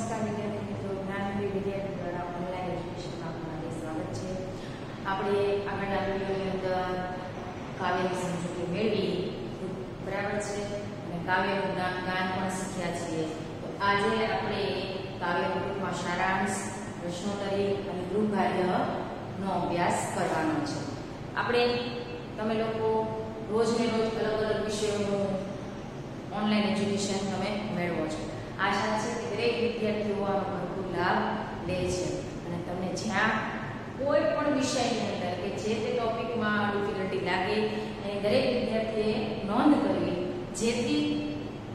નમસ્કાર વિદ્યાર્થી મિત્રો જ્ઞાનવી વિદ્યાર્થી દ્વારા ઓનલાઈન એજ્યુકેશનમાં આપનું સ્વાગત છે. આપણે આગળના વિડીયોની અંદર કાવ્યની સમજૂતી મેળવી. બરાબર છે? અને કાવ્યનું ગાન ગાન પણ શીખ્યા છીએ. તો આજે આપણે કાવ્યનું ટૂંકમાં સારાંશ પ્રશ્નોત્તરી અને ગૃહકાર્યનો અભ્યાસ કરવાનો છે. આપણે, તમે લોકો રોજને રોજ અલગ અલગ વિષયોનું ઓનલાઈન એજ્યુકેશન તમે મેળવો છો. આશા છે કે દરેક વિદ્યાર્થીઓ આનો ભરપૂર લાભ લે છે. અને તમને જ્યાં કોઈ પણ વિષયની અંદર કે જે તે ટોપિકમાં ડિફિકલ્ટી લાગે, એની દરેક વિદ્યાર્થીએ નોંધ કરવી. જેથી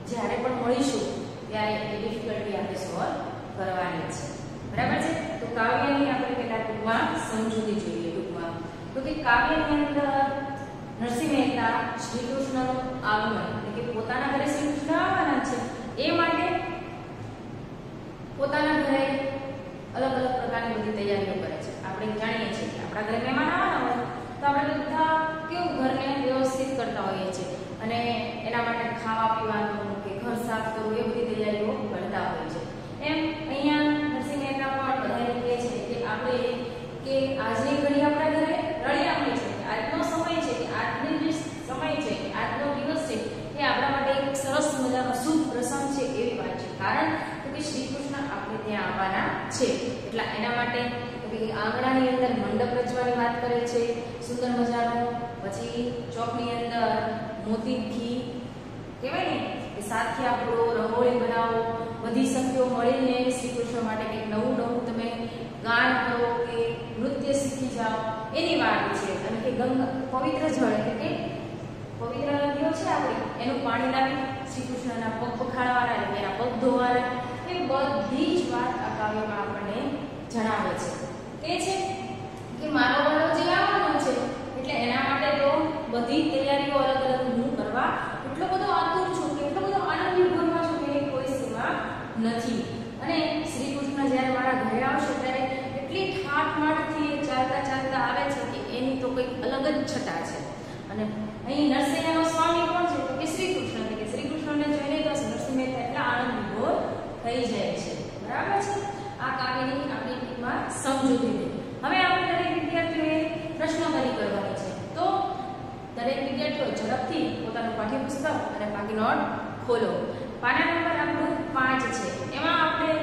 જ્યારે પણ મળીશું, ત્યારે એ ડિફિકલ્ટી આપણે સોલ્વ કરવાની છે. બરાબર છે? તો કાવ્યની આપણે પહેલા ટૂંકમાં સમજૂતી જોઈએ, ટૂંકમાં. તો કે કાવ્યની અંદર નરસિંહ મહેતા શ્રીકૃષ્ણનું આગમન, એટલે કે પોતાના ઘરે શ્રીકૃષ્ણ આવવાના છે. એ માટે પોતાના ઘરે અલગ અલગ પ્રકારની બધી તૈયારીઓ કરે છે. આપણે જાણીએ છીએ કે આપણા ઘરે મહેમાન આવવાના હોય, તો આપણે બધા કેવું ઘરને વ્યવસ્થિત કરતા હોઈએ છીએ. અને એના માટે ખાવા પીવાનું કે ઘર સાફ કરવું એ બધી તૈયારીઓ કરતા હોઈએ છીએ. એમ અહીંયા નરસિંહ મહેતા પણ બધાને કહે છે કે આપણે કે આજની ઘડી આપણા ઘરે રળિયામણી છે કે આજનો સમય છે કે આજની જે સમય છે કે આજનો દિવસ છે એ આપણા માટે એક સરસ મજાનો શુભ પ્રસંગ છે એવી વાત છે કારણ તો કે શ્રી કૃષ્ણ આપણે છે. એટલે એના માટે આંગણાની અંદર મંડપ રચવાની વાત કરે છે, સુંદર મજાનો. પછી ચોકની અંદર મોતીથી કહેવાય ને કે સાથે આપણો રંગોળી બનાવો. બધી શક્તિઓ મળીને શ્રી કૃષ્ણ માટે કંઈક નવું નવું તમે ગાન કરો કે નૃત્ય શીખી જાઓ, એની વાત છે. અને કે ગંગા, પવિત્ર જળ એટલે કે પવિત્ર નદીઓ છે આપણી, એનું પાણી લાવી શ્રી કૃષ્ણના પગ પખાડવાના એના પગ ધોવાના. એ બધી જ વાત આ કાવ્યમાં આપણને જણાવે છે. તે છે કે મારો વાળો જે આવવાનો છે, એટલે એના માટે તો બધી તૈયારીઓ અલગ અલગ હું કરવા એટલો બધો આતુર છું કે એટલો બધો આનંદ વિભોરમાં છું કે કોઈ સીમા નથી. અને શ્રી કૃષ્ણ જ્યારે મારા ઘરે આવશે ત્યારે એટલી ઠાઠમાઠથી ચાલતા ચાલતા આવે છે કે એની તો કંઈક અલગ જ છટા છે. અને અહીં નરસિંહનો સ્વામી કોણ છે? તો કે શ્રી કૃષ્ણ. કે શ્રી કૃષ્ણને જોઈને તો નરસિંહ મહેતા એટલા આનંદ વિભોર થઈ જાય છે. બરાબર છે? આ કાવ્યની આપણી ટૂંકમાં સમજૂતી હવે આપણે દરેક વિદ્યાર્થીઓએ પ્રશ્નોત્તરી કરવાની છે. તો દરેક વિદ્યાર્થીઓ ઝડપથી પોતાનું પાઠ્યપુસ્તક અને બાકી નોટ ખોલો. પાના નંબર આપણું પાંચ છે. એમાં આપણે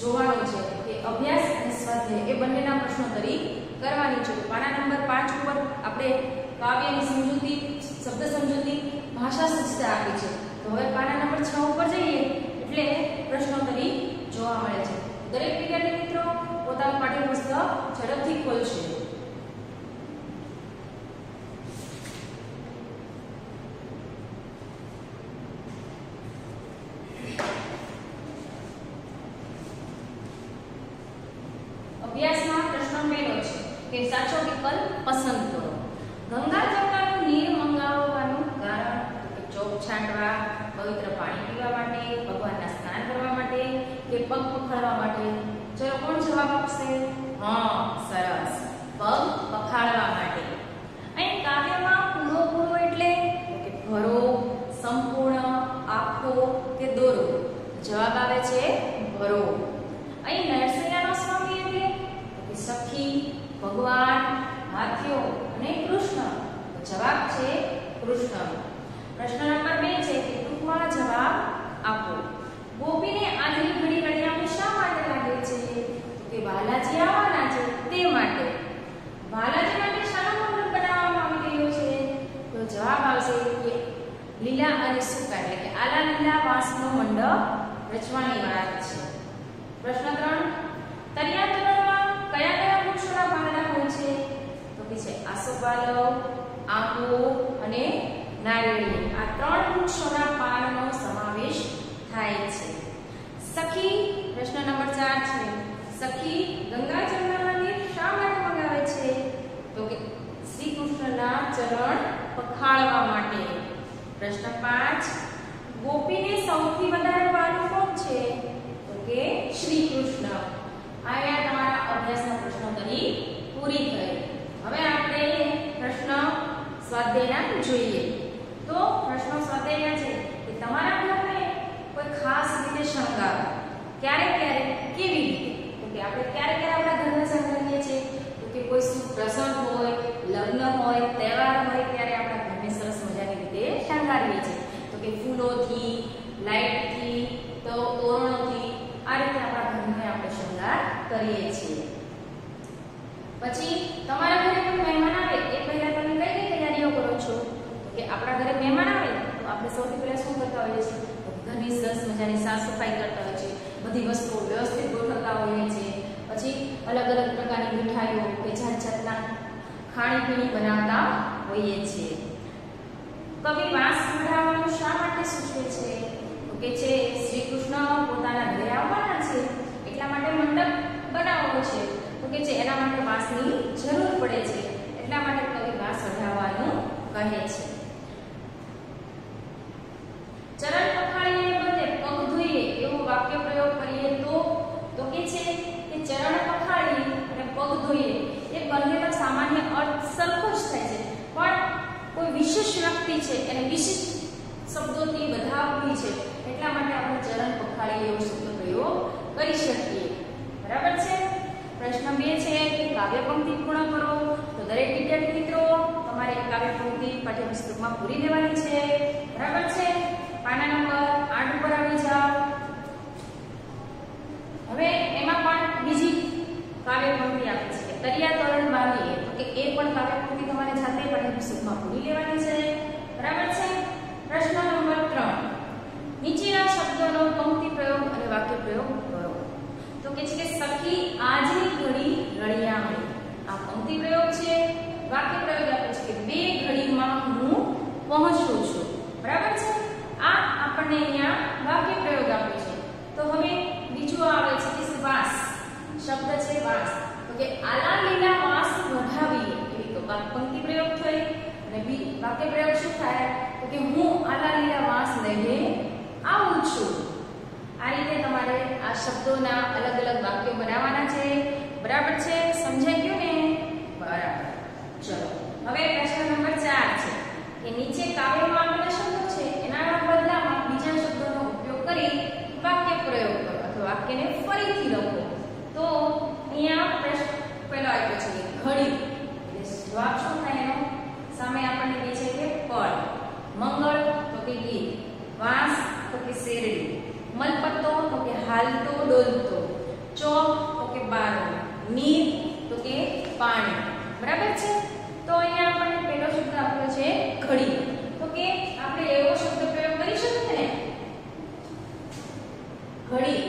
જોવાનું છે કે અભ્યાસ અને સ્વાધ્યાય એ બંનેના પ્રશ્નોત્તરી કરવાની છે. પાના નંબર પાંચ ઉપર આપણે કાવ્યની સમજૂતી, શબ્દ સમજૂતી, ભાષા સજ્જતા આપી છે. તો હવે પાના નંબર છ ઉપર જઈએ. એટલે પ્રશ્નોત્તરી જોવા મળે છે. દરેક વિદ્યાર્થી મિત્રો પોતાનું પાઠ્યપુસ્તક ઝડપથી ખોલશે અભ્યાસમાં પ્રશ્ન પહેલો છે કે સાચો વિકલ્પ પસંદ કરો ગંગા જમવાનું નીર મંગાવવાનું કારણ તો કે ચોક છાંટવા પવિત્ર પાણી પીવા માટે ભગવાનના સ્નાન કરવા માટે કે પગ પખાડવા માટે? ચલો કોણ જવાબ આપશે? હા સરસ. પગ પખાડવા માટે અહીં કાવ્યમાં પૂરો પૂરો એટલે તો કે ભરો સંપૂર્ણ આખો કે દોરો જવાબ આવે છે ભરો અહીં નરસિંહનો સ્વામી એટલે તો કે સખી ભગવાન હાથીઓ અને કૃષ્ણ તો જવાબ છે કૃષ્ણ પ્રશ્ન નંબર બે છે કે ટૂંકમાં જવાબ આપો ગોપીને આજની ઘડી રળિયામણી શા માટે લાગે છે તો કે બાલાજી આવવાના છે તે માટે બાલાજી માટે શાનો મંડપ બનાવવામાં આવી રહ્યો છે તો જવાબ આવશે કે લીલા અને સૂકા એટલે કે આલા લીલા વાંસનો મંડપ રચવાની છે. પ્રશ્ન 3 તરિયા તોરણમાં કયા કયા વૃક્ષોના પાંદડા હોય છે? તો કે છે આસોપાલવ, આંબો અને નારિયેળી. આ ત્રણ વૃક્ષોના પાનનો સમાવેશ થાય છે. સખી, પ્રશ્ન નંબર 4 છે, સખી ગંગા માટે શા માટે મંગાવે છે? તો કે શ્રી કૃષ્ણના ચરણ પખાળવા માટે. પ્રશ્ન 5 ગોપીને સૌથી વધારે વાલું કોણ છે? તો કે શ્રી કૃષ્ણ અહીંયા તમારા અભ્યાસના પ્રશ્નો બની પૂરી થઈ. હવે આપણે પ્રશ્ન સ્વાધ્યાયના જોઈએ. તો પ્રશ્ન સ્વાધ્યાયના છે કે તમારા ઘરને કોઈ ખાસ રીતે શણગારો ક્યારે ક્યારે? કેવી રીતે? તો કે આપણે ક્યારે ક્યારે આપણા ઘરને શણગારીએ છીએ? તો કે કોઈ શુભ પ્રસંગ હોય, લગ્ન હોય, તહેવાર હોય, ત્યારે આપણા ઘરને સરસ મજાની રીતે શણગારીએ છીએ. કે ફૂલોથી લાઇટથી તો તોરણોથી આ રીતે આપણા ઘરને આપણે શણગાર કરીએ છીએ. પછી તમારા ઘરે કોઈ મહેમાન આવે, એ પહેલા તમે કઈ કઈ તૈયારીઓ કરો છો? કે આપણા ઘરે મહેમાન આવે, તો આપણે સૌથી પહેલા શું કરતા હોઈએ છીએ? ઘરની સરસ મજાની સાફ સફાઈ કરતા હોઈએ છીએ, બધી વસ્તુઓ વ્યવસ્થિત ગોઠવતા હોઈએ છીએ. પછી અલગ અલગ પ્રકારની મીઠાઈઓ કે જાત જાતના ખાણીપીણી બનાવતા હોઈએ છીએ. કવિ વાંસ વઢાવવાનું શા માટે સૂચવે છે? તો કે છે શ્રી કૃષ્ણ પોતાના ઘરે આવવાના છે, એટલા માટે મંડપ બનાવવો છે. તો કે છે એના માટે વાંસની જરૂર પડે છે, એટલા માટે કવિ વાંસ વઢાવવાનું કહે છે. ચરણ પખાળીને બદલે પગ ધોઈએ એવો વાક્ય પ્રયોગ કરીએ તો તો કે છે કે ચરણ પખાળી અને પગ ધોઈએ એ બંનેનો સામાન્ય અર્થ સરખો જ થાય છે. પણ કોઈ વિશેષ વ્યક્તિ છે, એને વિશિષ્ટ શબ્દોથી વધાવવી છે. એટલા માટે આપણે ચરણ પખાળી એવો શબ્દ પ્રયોગ કરી શકીએ. બરાબર છે? પ્રશ્ન બે છે કે કાવ્ય પંક્તિ પૂર્ણ કરો. તો દરેક વિદ્યાર્થી મિત્રો, તમારે કાવ્ય પંક્તિ પાઠ્યપુસ્તકમાં પૂરી દેવાની છે. બરાબર છે? પાના નંબર 8 ઉપર આવી જાઓ. હવે એમાં પણ બીજી કાવ્ય પંક્તિ આપી છે. તરિયા તરણ બાવીએ તો કે એ પણ કાવ્ય પંક્તિ તમારે જાતે પાઠ્યપુસ્તકમાં પૂરી લેવાની છે. બરાબર છે? પ્રશ્ન નંબર 3 નીચેના શબ્દોનો પંક્તિ પ્રયોગ અને વાક્ય પ્રયોગ કરો. તો કે છે કે સખી આજની ઘડી રળિયામણી આ પંક્તિ પ્રયોગ છે, વાક્ય પ્રયોગ આપે છે કે બે ઘડીમાં હું પહોંચું છું. બરાબર છે? આ આપણને અહીંયા વાક્ય પ્રયોગ આપે છે. તો હવે બીજું આવે છે કે વાસ શબ્દ છે વાસ તો કે આલા લીલા વાસ વઢાવી એવી તો પંક્તિ પ્રયોગ થઈ. અને બી, વાક્ય પ્રયોગ શું થાય? કે હું આલા લીલા વાંસ લઈને આવું છું. આ રીતે તમારે આ શબ્દોના અલગ અલગ વાક્યો બનાવવાના છે. બરાબર છે? સમજાઈ ગયું ને? બરાબર. ચલો. હવે પ્રશ્ન નંબર 4 છે. કે નીચે કાવ્યમાં આપેલા શબ્દો છે. એના બદલામાં બીજા શબ્દોનો ઉપયોગ કરી વાક્ય પ્રયોગ કરો અથવા વાક્યને ફરીથી લખો. તો અહીંયા પ્રશ્ન પહેલો આપ્યો છે ઘડી. જવાબ શું થાય એનો? સામે આપણને કહે છે કે પળ મંગળ તો કે ગીત વાંસ તો કે શેરડી, મલપત્તો તો કે હાલતો, ડોલતો, ચોક તો કે બારો નીર તો કે પાણી. બરાબર છે? તો અહીંયા આપણને પહેલો શબ્દ આપ્યો છે ઘડી. તો કે આપણે એવો શબ્દ પ્રયોગ કરી શકીએ ને? ઘડી.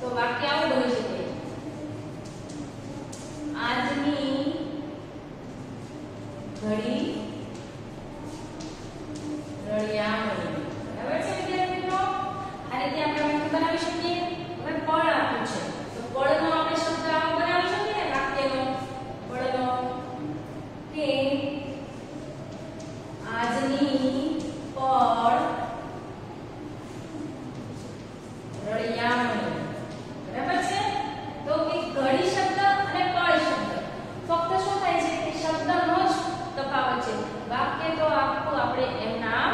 તો વાક્ય આવું બની શકે આજની ઘડી રળિયામણી બરાબર છે વિદ્યાર્થી મિત્રો આ રીતે આપણે વાક્ય બનાવી શકીએ હવે પળ આપ્યું છે તો પળનો આપણે શબ્દ આવો બનાવી શકીએ ને વાક્યનો પળનો કે આજની પળ રળિયામણી બરાબર છે તો કે ઘડી શબ્દ અને પળ શબ્દ ફક્ત શું થાય છે કે શબ્દનો જ તફાવત છે વાક્ય તો આખું આપણે એમ નામ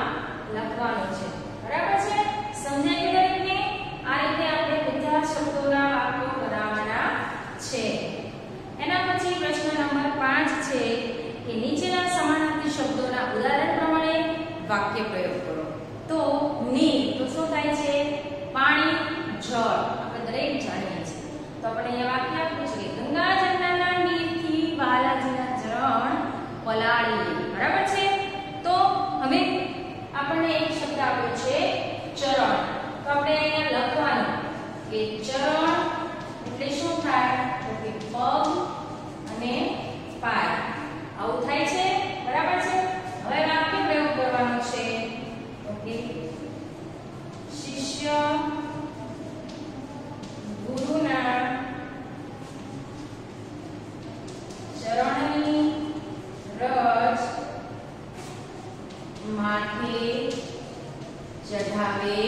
લખવાનું છે બરાબર છે સમજાઈ ગયું દરેકને આ રીતે આપણે બધા શબ્દોના વાક્યો બનાવવાના છે એના પછી પ્રશ્ન નંબર 5 છે કે નીચેના સમાનાર્થી શબ્દોના ઉદાહરણ પ્રમાણે વાક્ય પ્રયોગ કરો. તો નીર, તો શું થાય છે? પાણી, જળ, આપણે દરેક જાણીએ છીએ. તો આપણે અહીંયા વાક્ય આપ્યું છે કે ગંગાજળના નીરથી બાલાજીના ચરણ પલાળીએ. બરાબર છે? તો હવે આપણને એક શબ્દ આપ્યો છે ચરણ. તો આપણે અહીંયા લખવાનું કે ચરણ એટલે શું થાય તો કે પગ અને પાય આવું થાય છે બરાબર છે હવે વાક્ય પ્રયોગ કરવાનો છે ઓકે શિષ્ય ગુરુના ચરણની રજ માથે ચઢાવે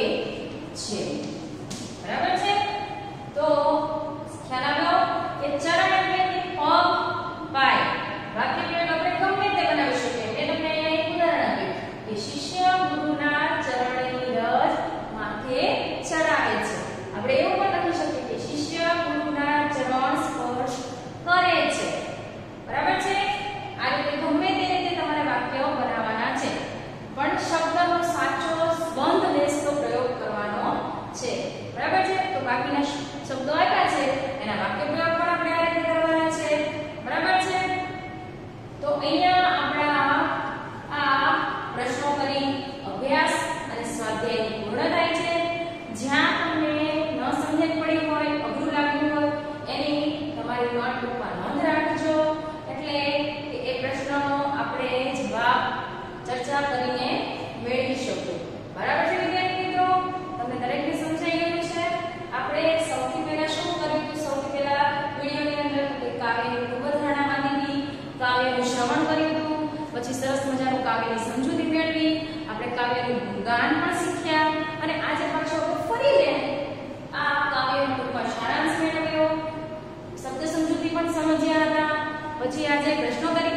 ચર્ચા કરીને મેળવી શકો. બરાબર છે, વિદ્યાર્થી મિત્રો? તમને દરેકને સમજાઈ ગયું છે? આપણે સૌથી પહેલા શું કર્યું? સૌથી પહેલા વિડિયોની અંદર કાવ્યની ઉપધારણા માની કાવ્યનું શ્રવણ કર્યું હતું. પછી સરસ મજાનું કાવ્યની સમજૂતી મેળવી. આપણે કાવ્યનું ગુણગાન પણ શીખ્યા. અને આજે પાછો ફરી લે આ કાવ્યનો ટૂંકમાં સારાંશ મેળવ્યો. શબ્દ સમજૂતી પણ સમજ્યા હતા. પછી આજે પ્રશ્નો તરીકે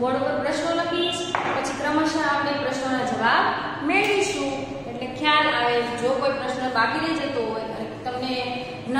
બોર્ડ પર પ્રશ્નો લખીશ, પછી ક્રમશઃ આપણે પ્રશ્નોના જવાબ મેળવીશું. એટલે ખ્યાલ આવે, જો કોઈ પ્રશ્ન બાકી રહી જતો હોય તમને ન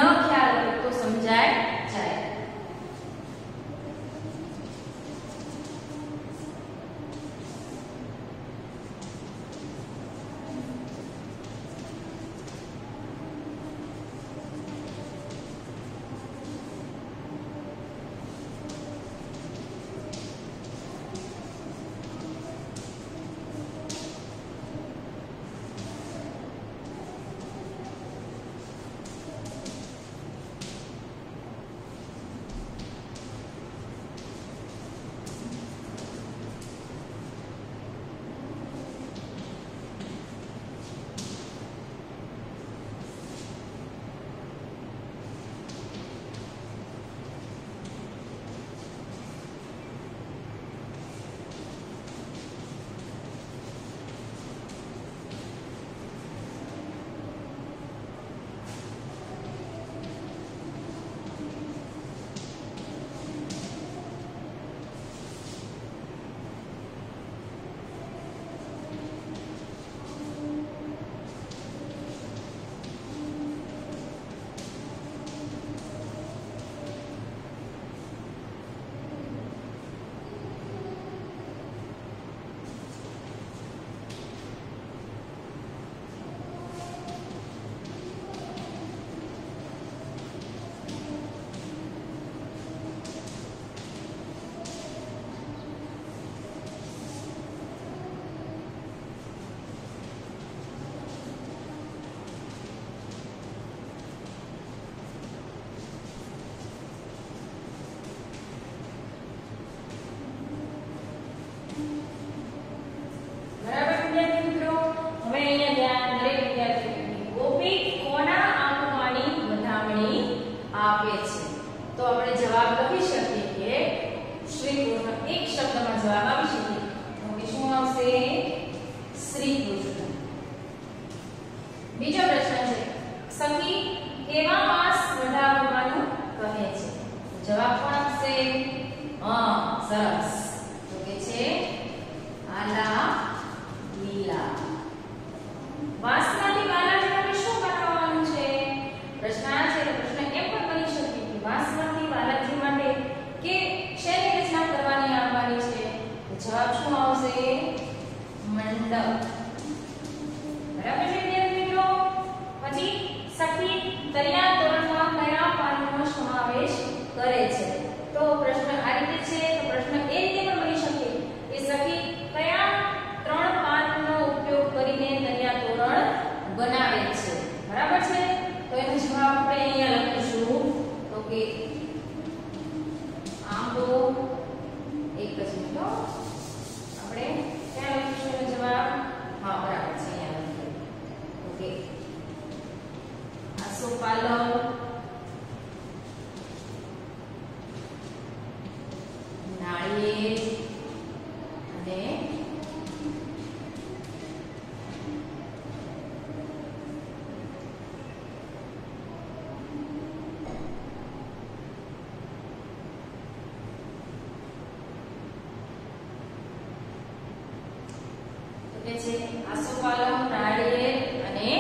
આસોપાલવ નાળિયેર અને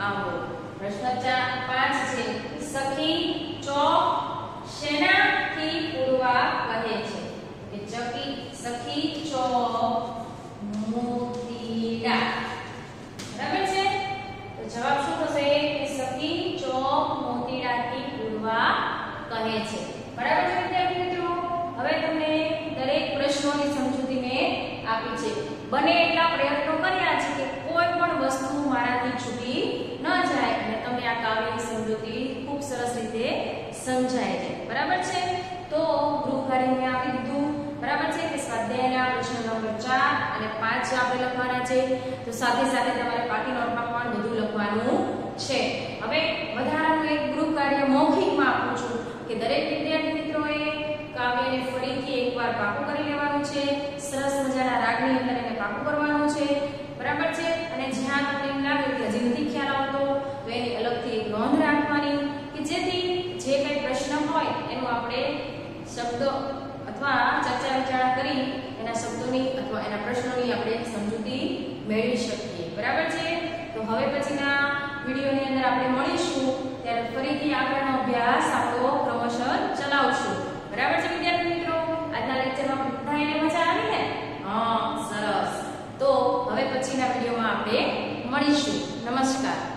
આંબો. પ્રશ્ન ચાર છે. સખી ચોક શેનાથી પૂરવા કહે છે? કે ચકી સખી ચોક મોતીડા બરાબર છે? તો જવાબ શું થશે? કે સખી ચોક મોતીડાથી પૂરવા કહે છે. બરાબર છે વિદ્યાર્થી મિત્રો? હવે તમને દરેક પ્રશ્નોની સમજૂતી મેં આપી છે. બને એટલા પ્રયત્નો કર્યા છે કે કોઈ પણ વસ્તુ મારાથી છૂટી ન જાય અને તમને આ કાવ્યની સમજૂતી ખૂબ સરસ રીતે સમજાય છે બરાબર છે? તો ગૃહ કાર્ય મેં આપી દીધું બરાબર છે કે સ્વાધ્યાયના પ્રશ્ન નંબર 4 અને 5 આપણે લખવાના છે, તો સાથે સાથે તમારે બાકી નોટમાં પણ બધું લખવાનું છે. હવે વધારાનું એક ગૃહ કાર્ય મૌખિકમાં આપું છું કે દરેક વિદ્યાર્થી મિત્રોએ કાવ્યને ફરીથી એકવાર પાકું કરી લેવાનું છે. સરસ મજાના રાગની અંદર એને પાકું કરવાનું છે અને જ્યાં તમને એમ લાગે કે હજી નથી ખ્યાલ આવતો તો એની અલગથી એક નોંધ રાખવાની કે જેથી જે કંઈ પ્રશ્ન હોય એનું આપણે શબ્દ અથવા ચર્ચા વિચારણા કરી એના શબ્દોની અથવા એના પ્રશ્નોની આપણે સમજૂતી મેળવી શકીએ. બરાબર છે? તો હવે પછીના વિડીયોની અંદર આપણે મળીશું. ત્યારે ફરીથી આગળનો અભ્યાસ આપણો ક્રમશઃ ચલાવશું. બરાબર છે વિદ્યાર્થી મિત્રો? આજના લેક્ચરમાં બધાને મજા આવી ને? હા, સરસ. તો હવે પછીના વિડીયોમાં આપણે મળીશું. નમસ્કાર.